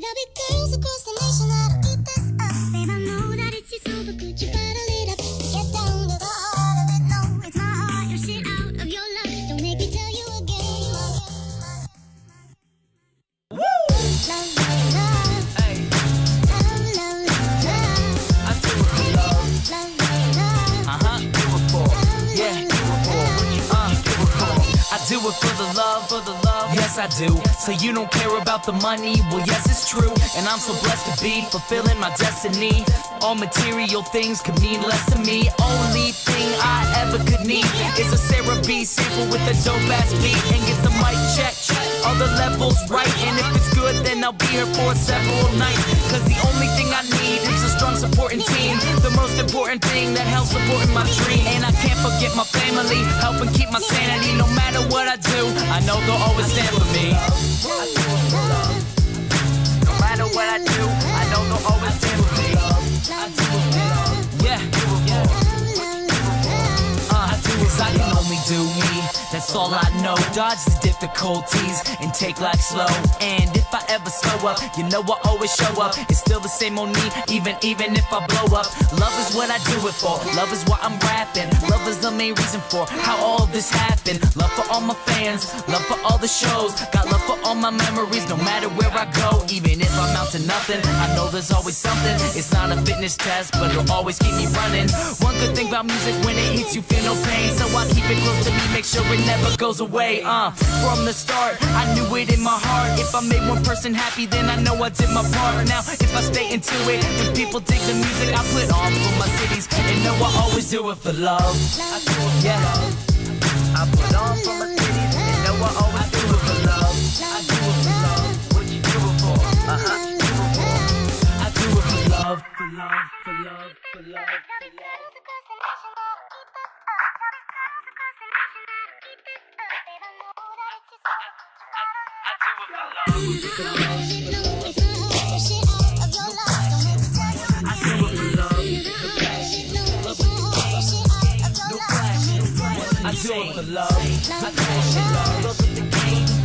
There'll be girls across the nation that'll eat this up. Babe, I know that it's your soul, but could you bottle it up? Get down to the heart of it. No, it's my heart. Your shit out of your. Don't make me tell you again. Love, love, love. Hey, Love, love, love, love. I do it for love. Love, love, love. Uh huh. Do it for. Yeah. Do it for. Uh, do it for. I do it for the love, for the love. Yes, I do. So you don't care about the money? Well, yes, it's true. And I'm so blessed to be fulfilling my destiny. All material things could mean less to me. Only thing I ever could need is a Sarah B sample with a dope ass beat and get the mic check. All the levels right, and if it's good, then I'll be here for several nights. Cause the only thing I need is a strong supporting team. The most important thing that helps supporting my dream. And forget my family, helping keep my sanity. No matter what I do, I know they'll always stand for me. That's all I know. Dodge the difficulties and take life slow. And if I ever slow up, you know I always show up. It's still the same on me, even even if I blow up. Love is what I do it for. Love is why I'm rapping. Love is the main reason for how all this happened. Love for all my fans, love for all the shows. Got love for all my memories, no matter where I go. Even if I'm out to nothing, I know there's always something. It's not a fitness test, but it'll always keep me running. One good thing about music, when it hits, you feel no pain. So I keep it close to me, make sure it never goes away. Uh, from the start, I knew it in my heart. If I made one person happy, then I know I did my part. Now, if I stay into it, and people dig the music I put on for my cities, and know I always do it for love. I do it for Yeah, I put on for my I do it for love. I do it for love. I do it for